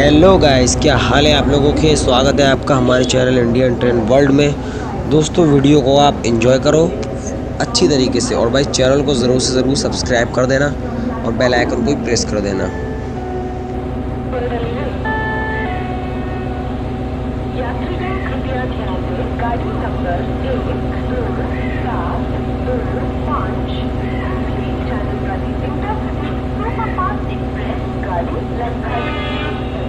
Hello guys क्या हाल है आप लोगों के स्वागत है आपका हमारे चैनल इंडियन ट्रेन वर्ल्ड में दोस्तों वीडियो को आप एंजॉय करो अच्छी तरीके से और भाई चैनल को ज़रूर से ज़रूर सब्सक्राइब कर देना और बेल आइकन को भी प्रेस कर देना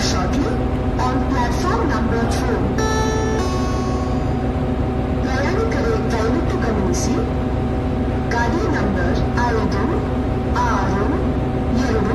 Delhi will arrive shortly on platform number 4. ಪ್ರಯಾಣಿಕರೇ ದಯವಿಟ್ಟು ಗಮನಿಸಿ ಗಾಡಿ ನಂಬರ್ ಐದು ಆರು ಎರಡು ಎರಡು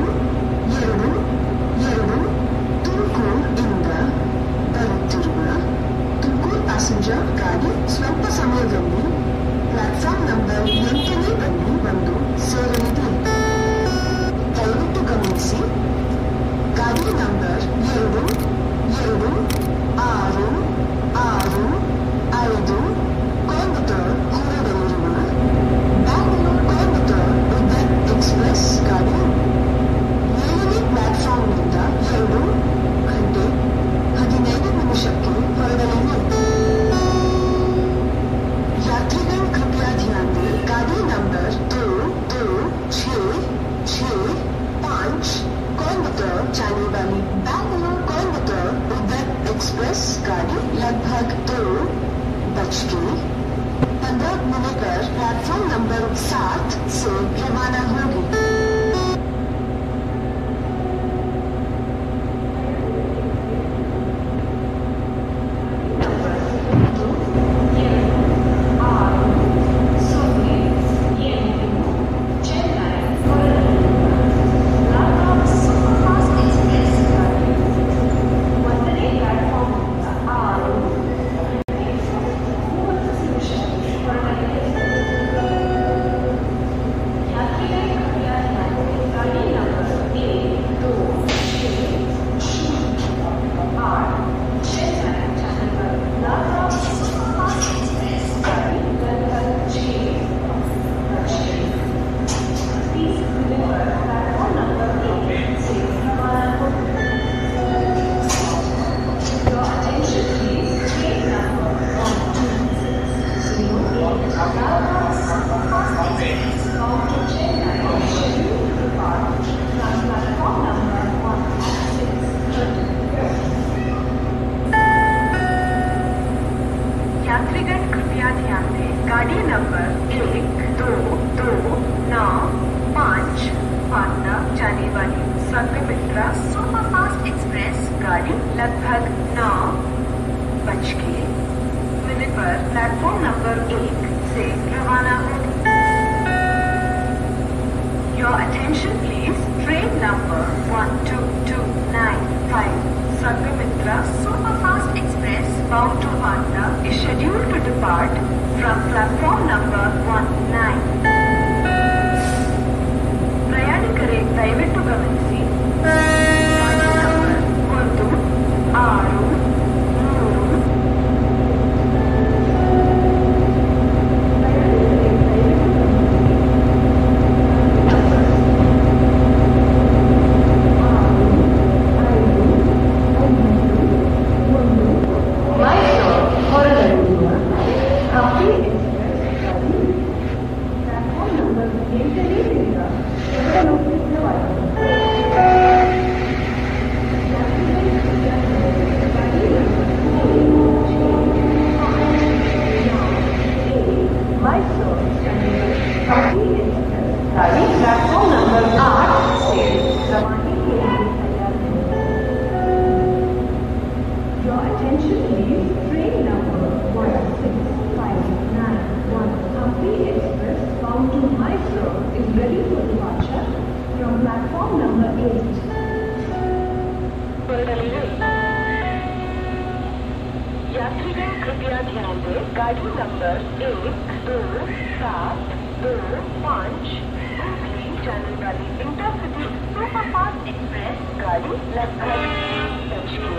Your attention please. Train number 12295 Sangamitra Superfast Express bound to Vanda is scheduled to depart from platform number 19. ప్రయాణికులే దయవిట్టు గమనిసి गाड़ी नंबर एक, दो, सात, दो, पाँच हुगली जाने वाली इंटरसिटी सुपरफास्ट एक्सप्रेस गाड़ी लगभग बज के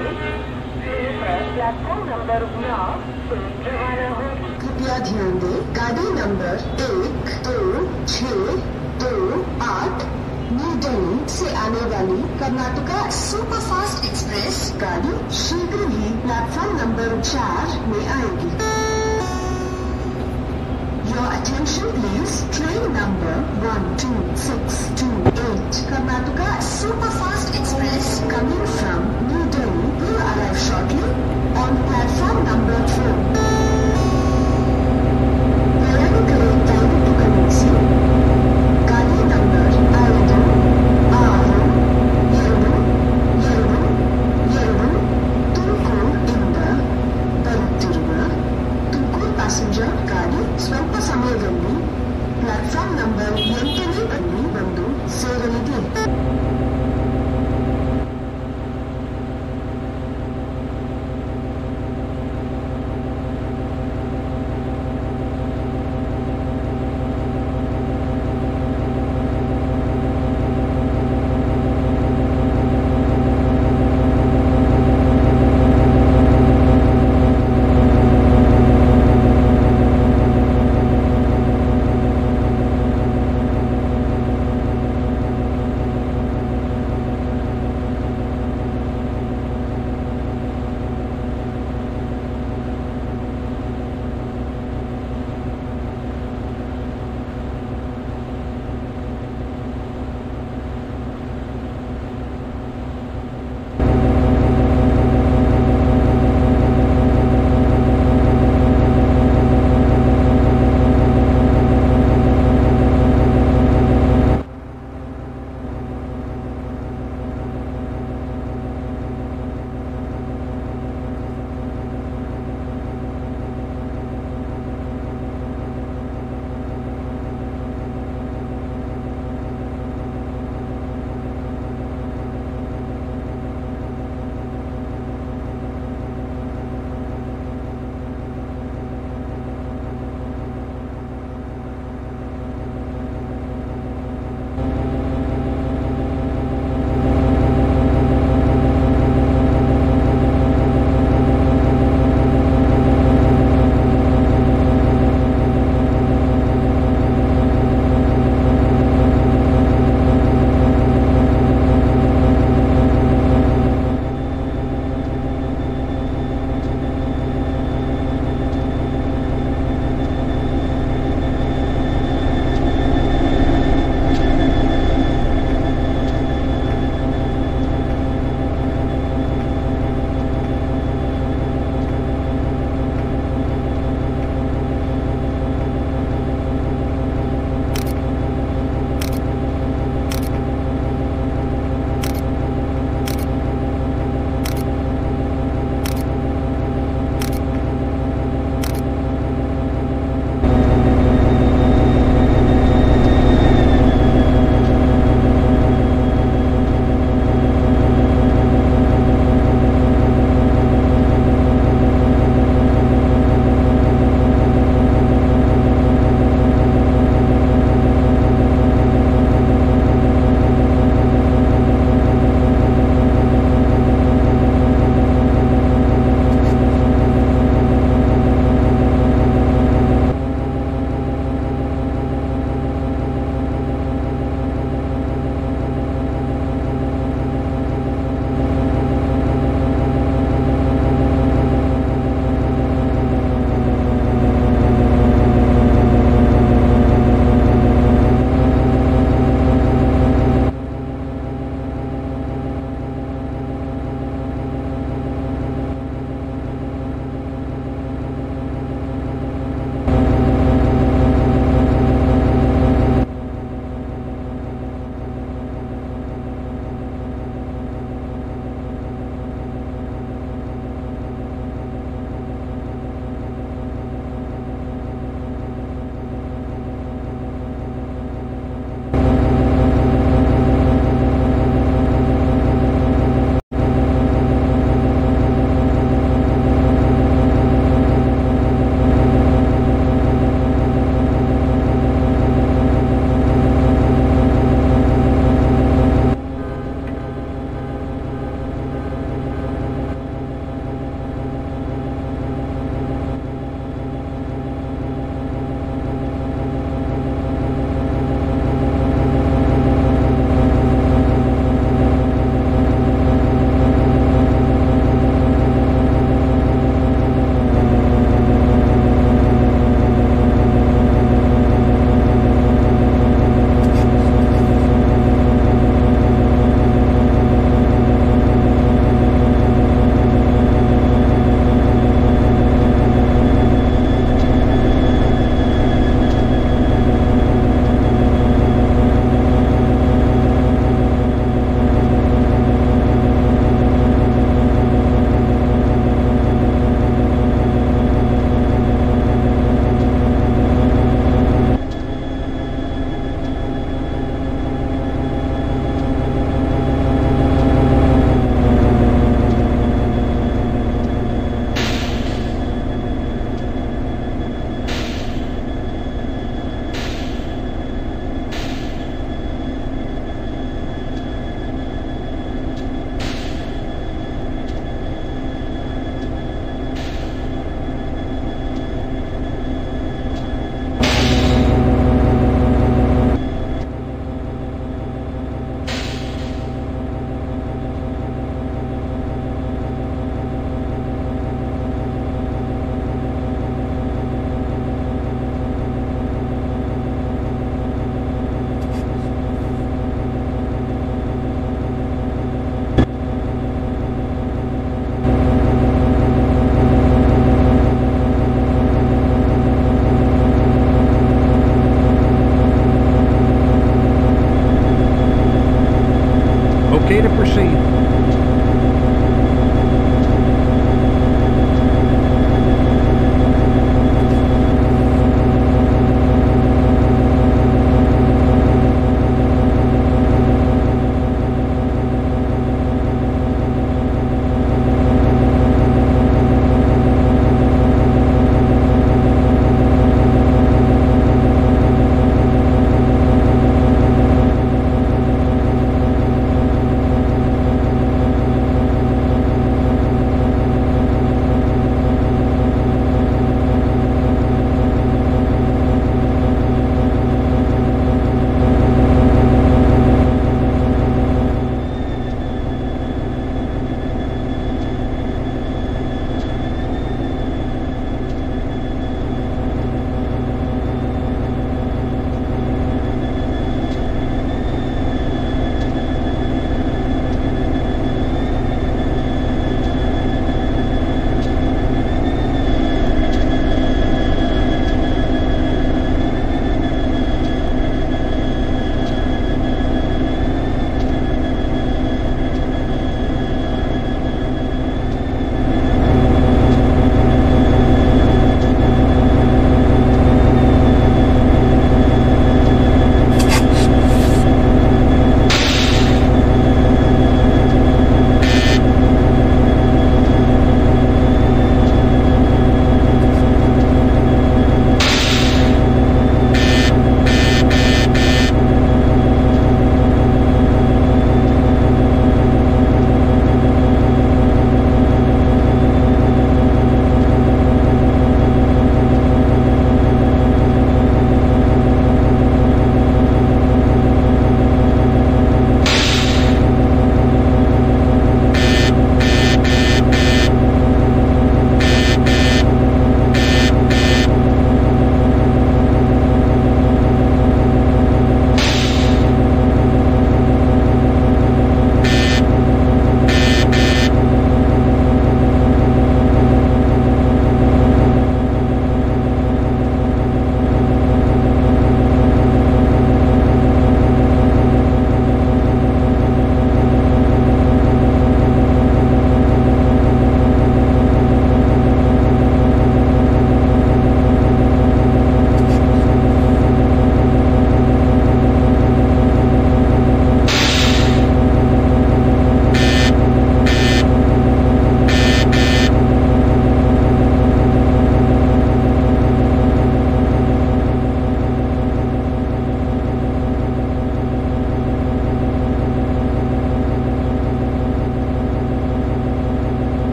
प्लेटफॉर्म नंबर नौ रवाना होगी। कृपया ध्यान दें, गाड़ी नंबर एक, दो छः दो, आठ, न्यू दिल्ली से आने वाली कर्नाटका सुपरफास्ट एक्सप्रेस गाड़ी शीघ्र ही प्लेटफॉर्म नंबर चार में आएगी। Attention please. Train number 12628 Karnataka Superfast Express coming from New Delhi will arrive shortly on platform number 4. There are down to convince. Platform number M के लिए बंदू